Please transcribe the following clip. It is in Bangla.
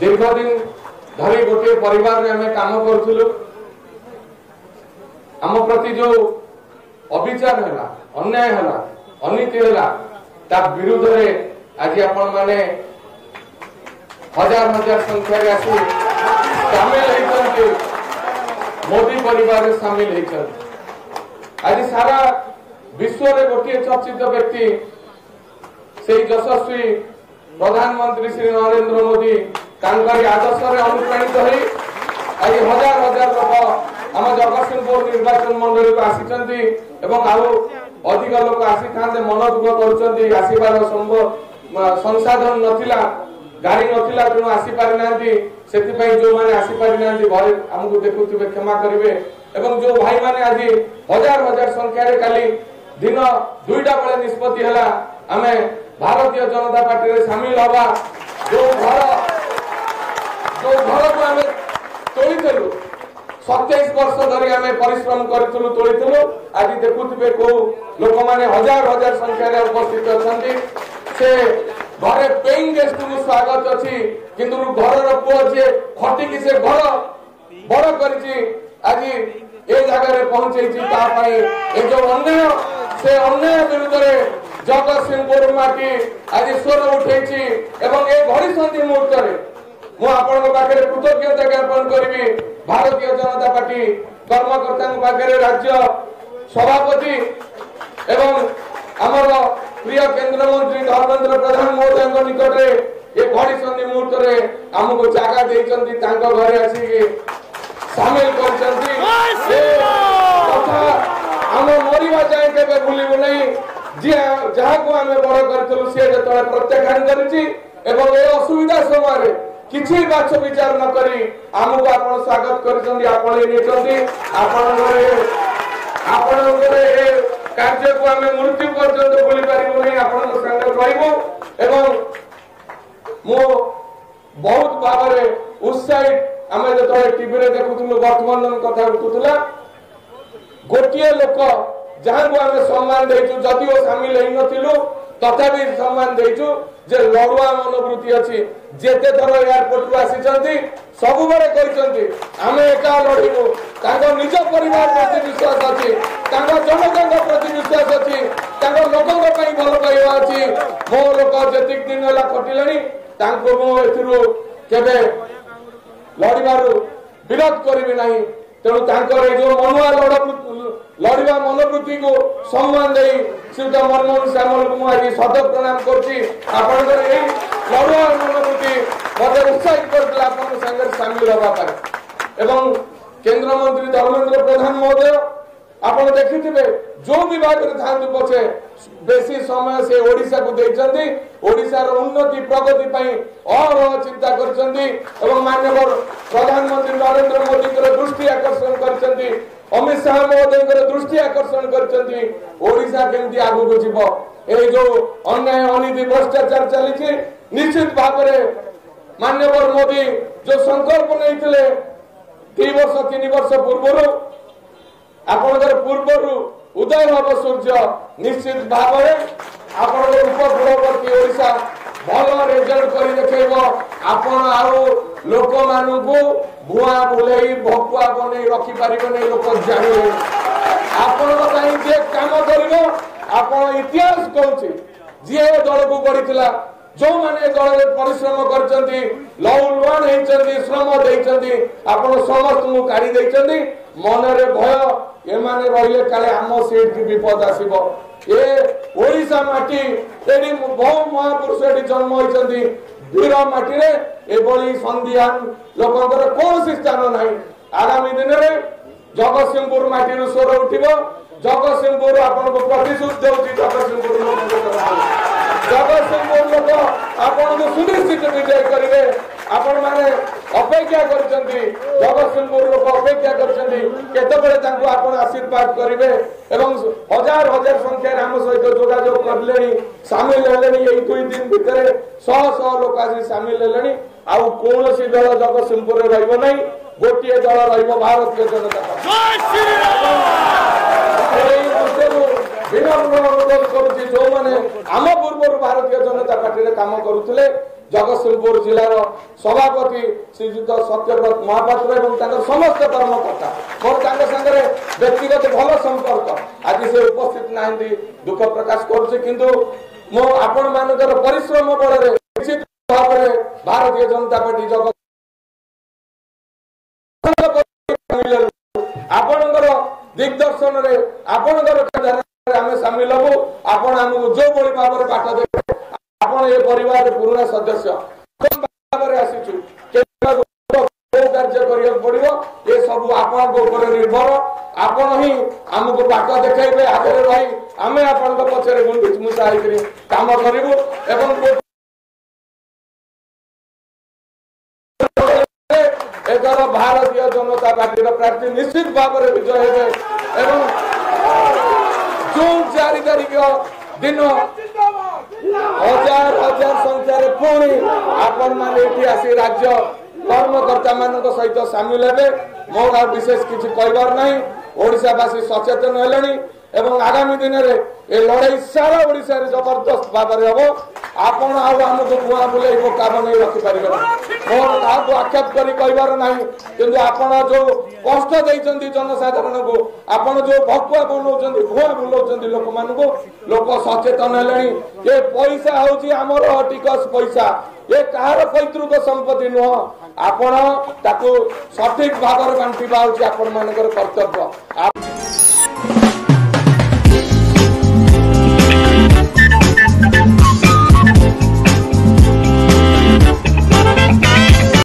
दिन धरी गोटे परिवारले आम काम गर्ु आम प्रति जो अभिचार होला अन्याय होला अनति होला विरुद्धले आज आपार हजार संख्य मोदी परिवार सामल आज सारा विश्वले गोट चर्चित व्यक्ति यशस्वी प्रधानमंत्री श्री नरेंद्र मोदी কালকারী আদর্শে অনুপ্রাণিত হয়ে আজ হাজার হাজার লোক আমার জগৎসিংহপুর নির্বাচন মন্ডলীকে আসিছন্তি এবং আরো অধিক লোক আসিথান্তে মন দুঃখ করুচন্তি আসিবার সংসাধন নথিলা গাড়ি নথিলা তেণু আসিপারি নাহান্তি ସେଥିପାଇଁ ଯେଉଁମାନେ ଆସିପାରିନାହାନ୍ତି ଘରେ ଆମକୁ ଦେଖୁଥିବେ କ୍ଷମା କରିବେ ଏବଂ ଯେଉଁ ଭାଇମାନେ ଆଜି ହଜାର ହଜାର ସଂଖ୍ୟାରେ କାଲି ଦିନ ଦୁଇଟା ବେଳେ ନିଷ୍ପତ୍ତି ହେଲା ଆମେ ଭାରତୀୟ ଜନତା ପାର୍ଟିରେ ସାମିଲ হওয়া ଯେଉଁ ଘର ଆଉ ଘରକୁ ଆମେ ତୋଳିଦେଲୁ ସତେଇଶ ବର୍ଷ ଧରି ଆମେ ପରିଶ୍ରମ କରିଥିଲୁ ତୋଳିଥିଲୁ ଆଜି ଦେଖୁଥିବେ କୋଉ ଲୋକମାନେ ହଜାର ହଜାର ସଂଖ୍ୟାରେ ଉପସ୍ଥିତ ଅଛନ୍ତି ସେ ଘରେ ପେଇଂ ଗେଷ୍ଟକୁ ସ୍ୱାଗତ ଅଛି କିନ୍ତୁ ଘରର ପୁଅ ଯିଏ ଖଟିକି ସେ ଘର ବଡ କରିଛି ଆଜି ଏ ଜାଗାରେ ପହଞ୍ଚେଇଛି ତା ପାଇଁ ଏ ଯୋଉ ଅନ୍ୟାୟ ସେ ଅନ୍ୟାୟ ବିରୁଦ୍ଧରେ ଜଗତସିଂହପୁର ମାଟି ଆଜି ସ୍ୱର ଉଠେଇଛି ଏବଂ ଏ ଘଡ଼ିସନ୍ଧି ମୁହୂର୍ତ୍ତ ମୁଁ ଆପଣଙ୍କ ପାଖରେ କୃତଜ୍ଞତା ଜ୍ଞାପନ କରିବି ଭାରତୀୟ ଜନତା ପାର୍ଟି କର୍ମକର୍ତ୍ତାଙ୍କ ପାଖରେ ରାଜ୍ୟ ସଭାପତି ଏବଂ ଆମର ପ୍ରିୟ କେନ୍ଦ୍ରମନ୍ତ୍ରୀ ଧର୍ମେନ୍ଦ୍ର ପ୍ରଧାନ ମହୋଦୟଙ୍କ ନିକଟରେ ଏ ଘଡ଼ି ସନ୍ଧି ମୁହୂର୍ତ୍ତରେ ଆମକୁ ଜାଗା ଦେଇଛନ୍ତି ତାଙ୍କ ଘରେ ଆସିକି ସାମିଲ କରିଛନ୍ତି କଥା ଆମେ ମରିବା ଯାଏଁ କେବେ ଭୁଲିବୁ ନାହିଁ ଯିଏ ଯାହାକୁ ଆମେ ବଡ଼ କରିଥିଲୁ ସିଏ ଯେତେବେଳେ ପ୍ରତ୍ୟାଖ୍ୟାନ କରିଛି ଏବଂ ଏ ଅସୁବିଧା ସମୟରେ କିଛି ବାଛ ବିଚାର ନ କରି ଆମକୁ ଆପଣ ସ୍ୱାଗତ କରିଛନ୍ତି ଆପଣେଇ ନେଇଛନ୍ତି ଆପଣଙ୍କର ଆପଣଙ୍କର ଏ କାର୍ଯ୍ୟକୁ ଆମେ ମୃତ୍ୟୁ ପର୍ଯ୍ୟନ୍ତ ଭୁଲି ପାରିବୁ ନାହିଁ ଆପଣଙ୍କ ସାଙ୍ଗରେ ରହିବୁ ଏବଂ ମୁଁ ବହୁତ ଭାବରେ ଉତ୍ସାହିତ ଆମେ ଯେତେବେଳେ ଟିଭିରେ ଦେଖୁଥିଲୁ ବର୍ତ୍ତମାନ କଥା ଉଠୁଥିଲା ଗୋଟିଏ ଲୋକ ଯାହାକୁ ଆମେ ସମ୍ମାନ ଦେଇଛୁ ଯଦିଓ ସାମିଲ ହେଇନଥିଲୁ তথাপি ସମ୍ମାନ ଦେଇଛୁ ଯେ ଲଢୁଆ ମନୋବୃତ୍ତି ଅଛି ଯେତେ ଥର ଏୟାରପୋର୍ଟକୁ ଆସିଛନ୍ତି ସବୁବେଳେ କହିଛନ୍ତି ଆମେ ଏକା ଲଢିବୁ ତାଙ୍କ ନିଜ ପରିବାର ପ୍ରତି ବିଶ୍ୱାସ ଅଛି ତାଙ୍କ ଜନତାଙ୍କ ପ୍ରତି ବିଶ୍ୱାସ ଅଛି ତାଙ୍କ ଲୋକଙ୍କ ପାଇଁ ଭଲ ପାଇବା ଅଛି ମୋ ଲୋକ ଯେତିକି ଦିନ ହେଲା ଖଟିଲେଣି ତାଙ୍କୁ ମୁଁ ଏଥିରୁ କେବେ ଲଢିବାରୁ ବିରୋଧ କରିବି ନାହିଁ ତେଣୁ ତାଙ୍କର ଏ ଯୋଉ ମନୁଆ ଲଢ଼ିବା ମନୋବୃତ୍ତିକୁ ସମ୍ମାନ ଦେଇ ଶ୍ରୀଯୁକ୍ତ ମନମୋହନ ସାମଲଙ୍କୁ ମୁଁ ଆଜି ସଦ ପ୍ରଣାମ କରୁଛି ଆପଣଙ୍କର ଏଇ ଲଢ଼ୁଆ ମନୋବୃତ୍ତି ମୋତେ ଉତ୍ସାହିତ କରିଥିଲା ଆପଣଙ୍କ ସାଙ୍ଗରେ ସାମିଲ ହେବା ପାଇଁ ଏବଂ କେନ୍ଦ୍ରମନ୍ତ୍ରୀ ଧର୍ମେନ୍ଦ୍ର ପ୍ରଧାନ ମହୋଦୟ ଆପଣ ଦେଖିଥିବେ ଯୋଉ ବିଭାଗରେ ଥାଆନ୍ତୁ ପଛେ बेसी समय से ओडिसा को देई ओडिसा रो उन्नति प्रगति पई और चिन्ता कर एवं माननीय प्रधानमन्त्री नरेन्द्र मोदी के दृष्टि आकर्षण कर अमित शाह महोदय के दृष्टि आकर्षण कर ओडिसा केंदी आगु को जीव ए जो अन्याय अनिधि भ्रष्टाचार चली छे निश्चित भाव रे माननीय मोदी जो संकल्प नैथिले 3 वर्ष 3 वर्ष पूर्व रो आपण के पूर्व रो ઉદય હબ સૂર્ય નિશ્ચિત ભાવે ଆପଣଙ୍କ ଉପଗ୍ରହପତି ଓଡ଼ିଶା ଭଲ ରେଜଲ୍ଟ କରି ଦେଖେଇବ ଆପଣ ଆଉ ଲୋକମାନଙ୍କୁ ଭୁଆଁ ବୁଲେଇ ଭକୁଆ ବନେଇ ରଖିପାରିବେନି ଲୋକ ଜାଣିବେ ଆପଣଙ୍କ ପାଇଁ ଯିଏ କାମ କରିବ ଆପଣ ଇତିହାସ କହୁଛି ଯିଏ ଏ ଦଳକୁ ଗଢ଼ିଥିଲା ଯେଉଁମାନେ ଏ ଦଳରେ ପରିଶ୍ରମ କରିଛନ୍ତି ଲଉଲୱାନ ହେଇଛନ୍ତି ଶ୍ରମ ଦେଇଛନ୍ତି ଆପଣ ସମସ୍ତଙ୍କୁ କାଢି ଦେଇଛନ୍ତି মনের ভয় এমানে রহলে কালে আম সিটকি বিপদ আসব এ ওড়িশা মাটি এটি বহু মহাপুরুষ এটি জন্ম হয়েছেন বীর মাটিরে এভাবে সন্ধিয়া লোকর কৌশি স্থান না আগামী দিনের জগৎসিংহপুর মাটি স্বর উঠব জগৎসিংহপুর আপনার প্রতিশ্রুতি দেছি জগৎসিংহপুর জগৎসিংহপুর লোক আপনার সুনিশ্চিত বিজয় করবে ଆପଣମାନେ ଅପେକ୍ଷା କରିଛନ୍ତି ଜଗତସିଂହପୁର ଲୋକ ଅପେକ୍ଷା କରିଛନ୍ତି କେତେବେଳେ ତାଙ୍କୁ ଆପଣ ଆଶୀର୍ବାଦ କରିବେ ଏବଂ ହଜାର ହଜାର ସଂଖ୍ୟାରେ ଆମ ସହିତ ଯୋଗାଯୋଗ କରିଲେଣି ସାମିଲ ହେଲେଣି ଏଇ ଦୁଇ ଦିନ ଭିତରେ ଶହ ଶହ ଲୋକ ଆସି ସାମିଲ ହେଲେଣି ଆଉ କୌଣସି ଦଳ ଜଗତସିଂହପୁରରେ ରହିବ ନାହିଁ ଗୋଟିଏ ଦଳ ରହିବ ଭାରତୀୟ ଜନତା ବିନମ୍ର ଅନୁରୋଧ କରୁଛି ଯୋଉମାନେ ଆମ ପୂର୍ବରୁ ଭାରତୀୟ ଜନତା ପାର୍ଟିରେ କାମ କରୁଥିଲେ জগৎসিংহপুর জেলার সভাপতি শ্রীযুক্ত সত্যব্রত মহাপাত্র এবং তাদের সমস্ত কর্মকর্তা মোর তাঁর সাথে ব্যক্তিগত ভাল সম্পর্ক আজ সে উপস্থিত না দুঃখ প্রকাশ করছে কিন্তু মো আপন মানকর পরিশ্রম বଳରେ নিশ্চিত ভাবে ভারতীয় জনতা পার্টি জগৎ আপনার ଦିଗ୍ଦର୍ଶନରେ আপনার আমি সামিল হবু আপনার ଆମକୁ ଯେଉଁଭଳି ଭାବରେ ପାଠ ଦେବେ ଏ ପରିବାର ପୁରୁଣା ସଦସ୍ୟ ଭାବରେ ଆସିଛୁ କୋଉ କାର୍ଯ୍ୟ କରିବାକୁ ପଡିବ ଏସବୁ ଆପଣଙ୍କ ଉପରେ ନିର୍ଭର ଆପଣ ହିଁ ଆମକୁ ବାଟ ଦେଖାଇବେ ଆଗରେ ରହି ଆମେ ଆପଣଙ୍କ ପଛରେ ଗୁଣ୍ଡି ମୁଷା ହେଇକରି କାମ କରିବୁ ଏବଂ ଏଥର ଭାରତୀୟ ଜନତା ପାର୍ଟିର ପ୍ରାର୍ଥୀ ନିଶ୍ଚିତ ଭାବରେ ବିଜୟ ହେବେ ଏବଂ ଜୁନ୍ ଚାରି ତାରିଖ ଦିନ ହଜାର ହଜାର ସଂଖ୍ୟାରେ ପୁଣି ଆପଣ ମାନେ ଏଠି ଆସି ରାଜ୍ୟ କର୍ମକର୍ତ୍ତା ମାନଙ୍କ ସହିତ ସାମିଲ ହେବେ ମୋର ଆଉ ବିଶେଷ କିଛି କହିବାର ନାହିଁ ଓଡ଼ିଶାବାସୀ ସଚେତନ ହେଲେଣି आगामी दिन ए लड़ाई सारा ओडा जबरदस्त भावना हौ आप आम बुवा बुलै मोकाबै र मह आक्षेप गरिबार कि किन जो कष्ट बुलाउँछ भुवा बुलाउँछ लोक मचेतन ए पैसा टिकस पैसा ए कहाँ पैतृक सम्पत्ति नुह आपूर्ठ भावना बान्टि कर्तव्य